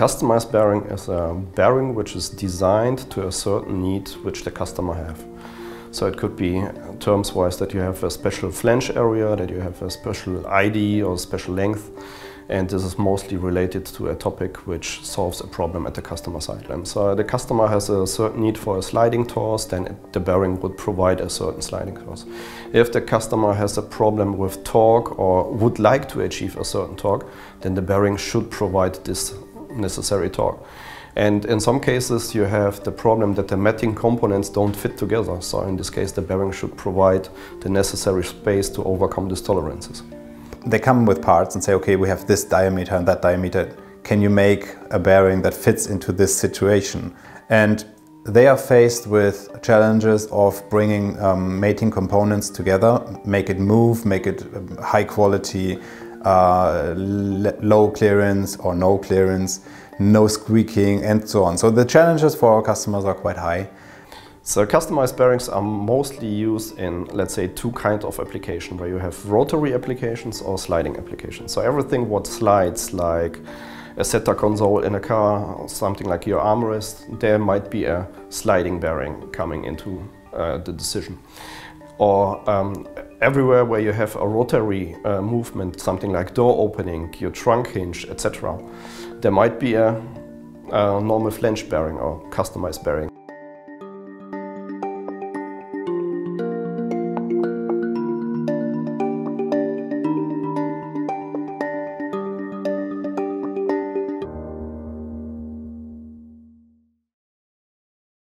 customized bearing is a bearing which is designed to a certain need which the customer have. So it could be terms-wise that you have a special flange area, that you have a special ID or special length, and this is mostly related to a topic which solves a problem at the customer side. And so the customer has a certain need for a sliding torque, then the bearing would provide a certain sliding torque. If the customer has a problem with torque or would like to achieve a certain torque, then the bearing should provide this necessary torque. And in some cases you have the problem that the matching components don't fit together. So in this case the bearing should provide the necessary space to overcome these tolerances they come with parts and say, okay, we have this diameter and that diameter. Can you make a bearing that fits into this situation? And they are faced with challenges of bringing um, mating components together, make it move, make it um, high quality, uh, low clearance or no clearance, no squeaking and so on. So the challenges for our customers are quite high. So customized bearings are mostly used in, let's say, two kinds of application, where you have rotary applications or sliding applications. So everything what slides, like a center console in a car, or something like your armrest, there might be a sliding bearing coming into uh, the decision. Or um, everywhere where you have a rotary uh, movement, something like door opening, your trunk hinge, etc., there might be a, a normal flange bearing or customized bearing.